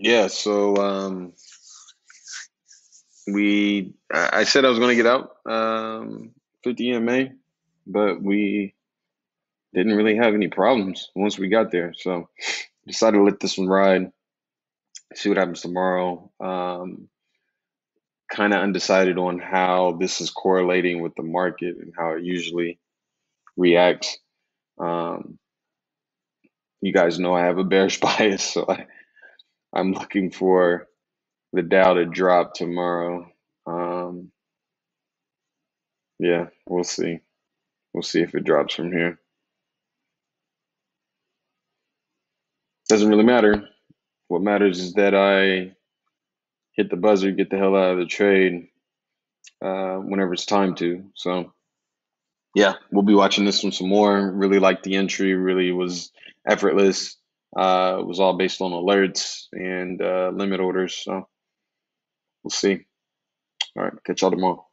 Yeah, so um, we I said I was going to get out um, 50 EMA, but we didn't really have any problems once we got there. So decided to let this one ride, see what happens tomorrow. Um, kind of undecided on how this is correlating with the market and how it usually reacts. Um, you guys know I have a bearish bias, so I, I'm looking for the Dow to drop tomorrow. Um, yeah, we'll see. We'll see if it drops from here. Doesn't really matter. What matters is that I hit the buzzer, get the hell out of the trade uh, whenever it's time to. So, yeah, we'll be watching this one some more. Really liked the entry. Really was effortless. Uh, it was all based on alerts and uh, limit orders. So, we'll see. All right, catch y'all tomorrow.